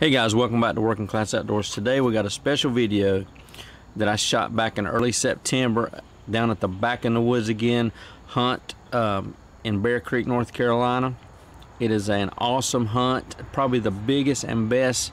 Hey guys, welcome back to Working Class Outdoors. Today we got a special video that I shot back in early September down at the back in the woods again hunt um, in Bear Creek, North Carolina. It is an awesome hunt, probably the biggest and best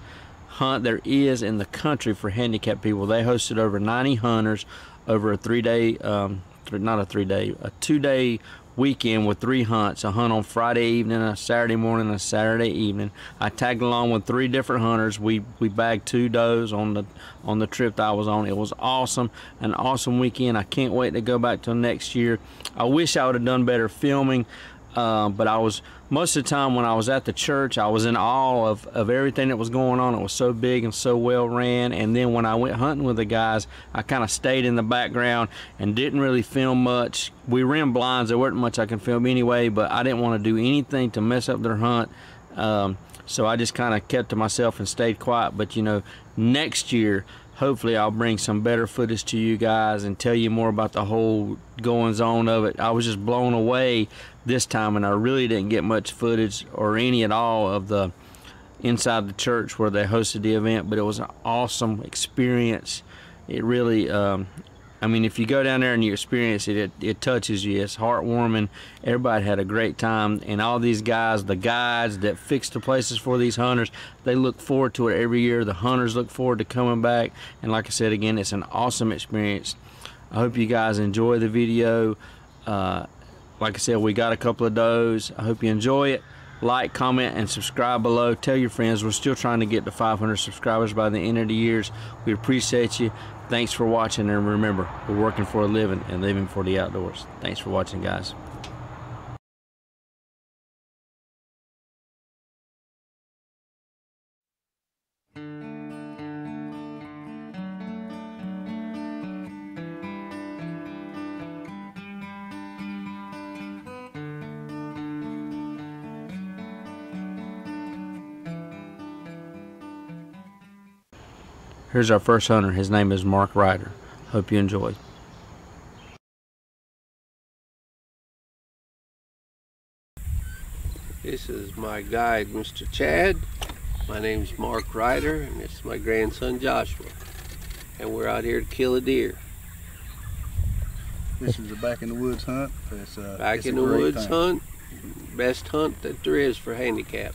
hunt there is in the country for handicapped people. They hosted over 90 hunters over a three-day, um, not a three-day, a two-day weekend with three hunts a hunt on Friday evening, a Saturday morning, a Saturday evening. I tagged along with three different hunters. We we bagged two does on the on the trip that I was on. It was awesome, an awesome weekend. I can't wait to go back till next year. I wish I would have done better filming. Uh, but I was most of the time when I was at the church, I was in awe of, of everything that was going on. It was so big and so well ran. And then when I went hunting with the guys, I kind of stayed in the background and didn't really film much. We ran blinds. There wasn't much I could film anyway, but I didn't want to do anything to mess up their hunt. Um, so I just kind of kept to myself and stayed quiet. But you know, next year, hopefully I'll bring some better footage to you guys and tell you more about the whole goings on of it. I was just blown away this time and I really didn't get much footage or any at all of the inside the church where they hosted the event but it was an awesome experience. It really um, I mean if you go down there and you experience it, it it touches you. It's heartwarming. Everybody had a great time and all these guys the guides that fix the places for these hunters they look forward to it every year. The hunters look forward to coming back and like I said again it's an awesome experience. I hope you guys enjoy the video. Uh, like I said, we got a couple of those. I hope you enjoy it. Like, comment, and subscribe below. Tell your friends. We're still trying to get to 500 subscribers by the end of the years. We appreciate you. Thanks for watching. And remember, we're working for a living and living for the outdoors. Thanks for watching, guys. Here's our first hunter. His name is Mark Ryder. Hope you enjoy. This is my guide, Mr. Chad. My name is Mark Ryder, and this is my grandson Joshua. And we're out here to kill a deer. This is a back in the woods hunt. It's, uh, Back it's in a the woods thing. hunt, best hunt that there is for handicap.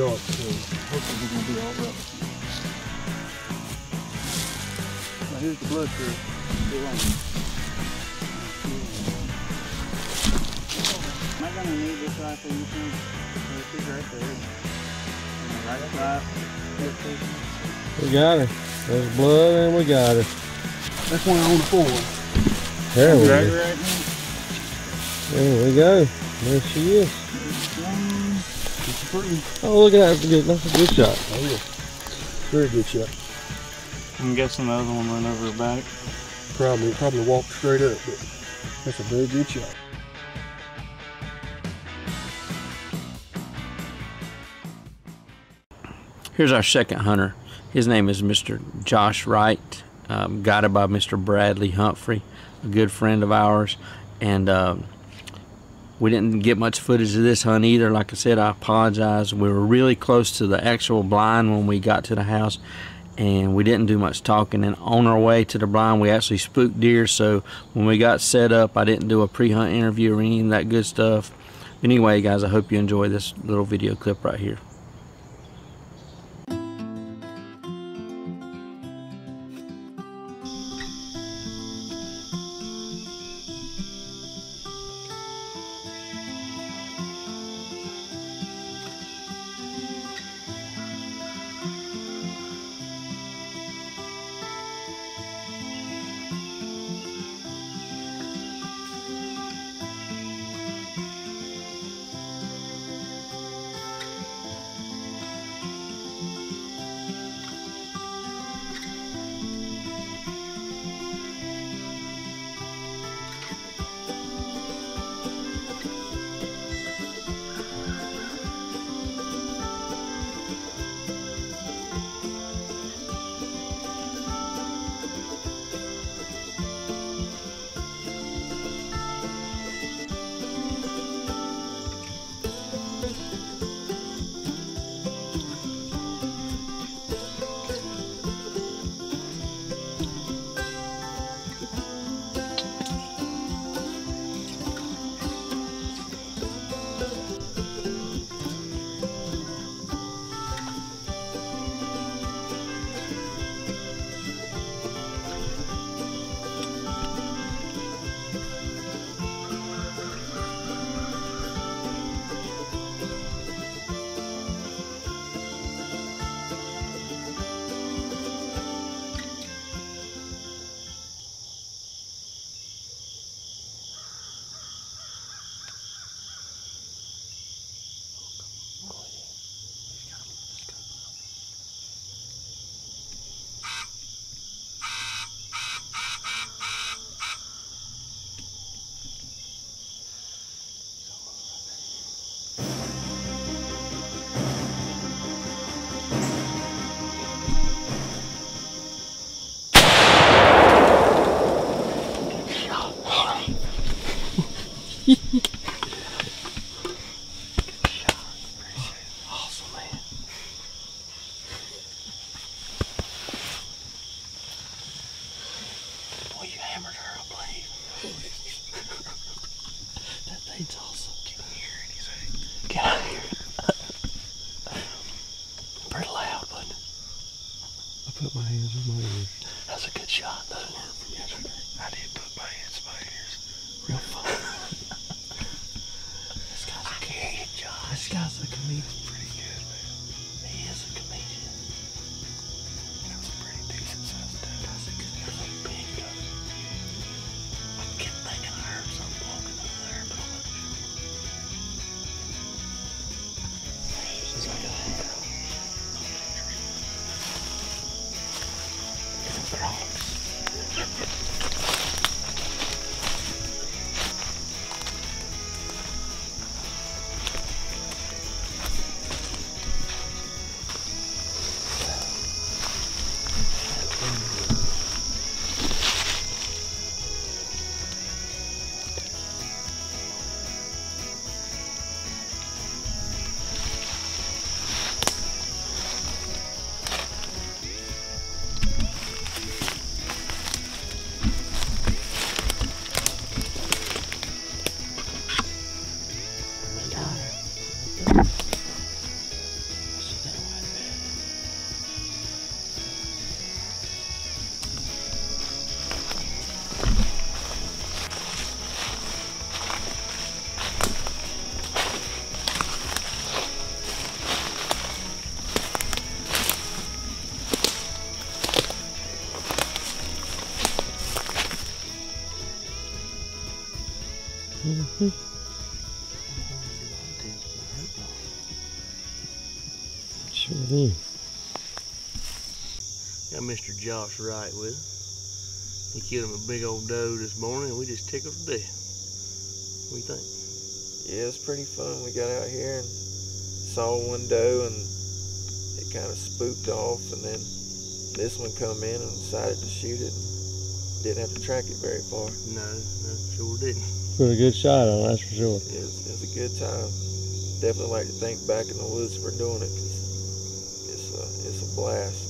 It's pretty dark, so hopefully we're gonna be all right. Now here's the blood curve. Still. Am I gonna need this rifle you think? This is right there. The right side. We got her. There's blood and we got her. That's one on the floor. There we go. right. There we go. There she is. One. It's pretty. Oh, look at that. That's a good, that's a good shot. Oh yeah. Very good shot. I'm guessing the other one went over her back. Probably probably walked straight up, but that's a very good shot. Here's our second hunter. His name is Mr. Josh Wright, um, guided by Mr. Bradley Humphrey, a good friend of ours. And um, we didn't get much footage of this hunt either. Like I said, I apologize. We were really close to the actual blind when we got to the house, and we didn't do much talking. And on our way to the blind, we actually spooked deer. So when we got set up, I didn't do a pre-hunt interview or any of that good stuff. Anyway, guys, I hope you enjoy this little video clip right here. My that's a good shot, though. Sure did. Got Mr. Josh Wright with us. He killed him a big old doe this morning and we just tickled to death. What do you think? Yeah, it's pretty fun. We got out here and saw one doe and it kind of spooked off and then this one come in and decided to shoot it. Didn't have to track it very far. No, no, sure didn't. Put a good shot on, that's for sure. It was, it was a good time. Definitely like to thank Back in the Woods for doing it 'cause it's a, it's a blast.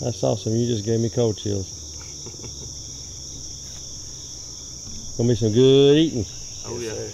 That's awesome. You just gave me cold chills. Gonna be some good eating. Oh Yes, yeah. sir.